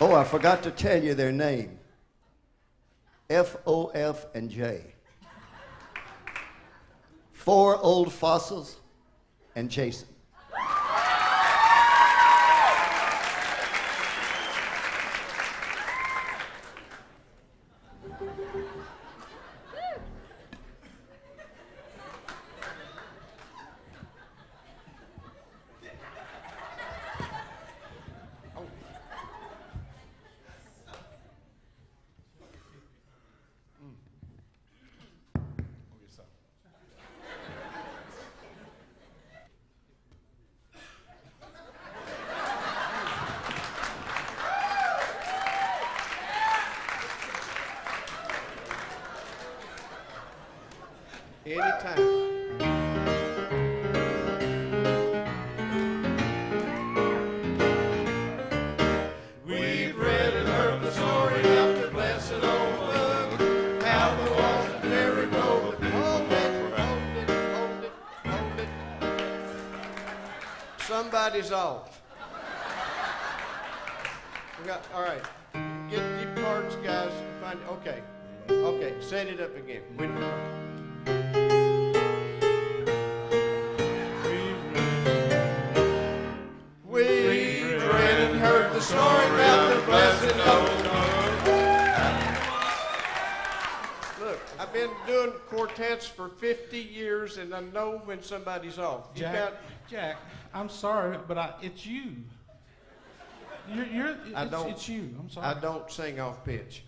Oh, I forgot to tell you their name. F O F and J. Four old fossils and Jason. Anytime. We've read and heard the story of the blessed old book, how the walls of Jericho were built. Hold it, hold it, hold it, hold it. Somebody's off. We got, all right. Get the parts, guys. Find, okay. Okay, set it up again. Wait been doing quartets for 50 years, and I know when somebody's off. You Jack, got- Jack, I'm sorry, but I, it's you. You're, you're, it's, I don't- it's you. I'm sorry. I don't sing off pitch.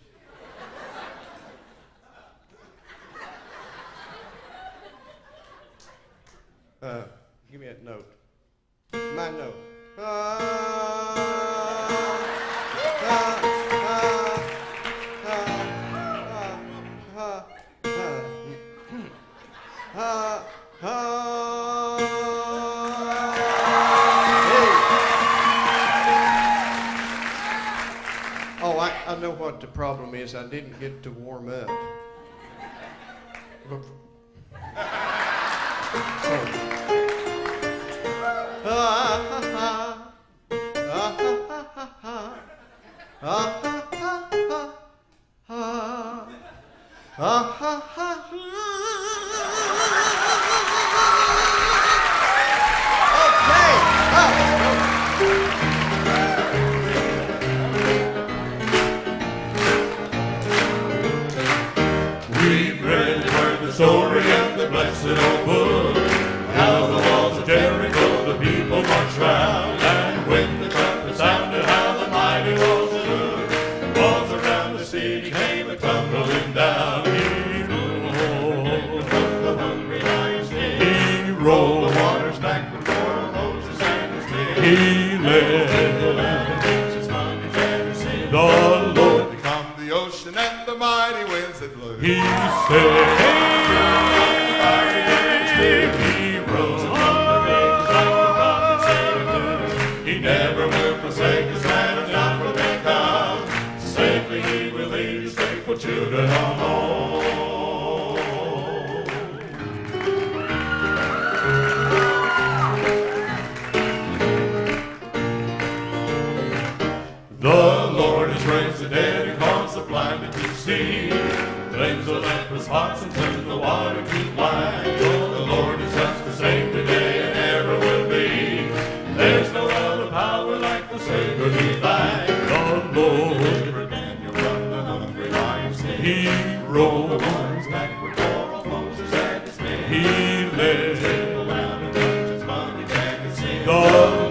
Uh, give me that note. My note. Ah, I, I know what the problem is. I didn't get to warm up. Story of the blessed old book. How the walls of Jericho the people marched round. And when the trumpet sounded, how the mighty walls stood. The walls around the city came a tumbling down. He rolled the hungry lions did. He rolled the waters back before Moses and his men. He led the Lord. Come the ocean and the mighty winds that blew. He said, to see. Cleanse the leprous spots and turn the water to wine. Oh, the Lord is just the same today and ever will be. There's no other power like the Savior divine. The Lord began to run the hungry lions den. He rolled the waters backward for Moses and his men. He led the out touch his money jagged sin. The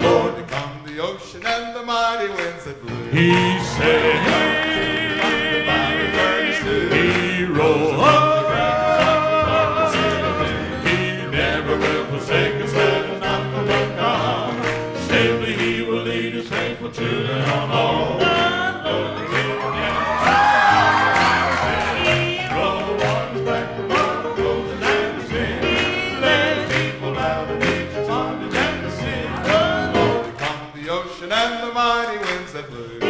Lord Come the ocean and the mighty winds that blew. he said, never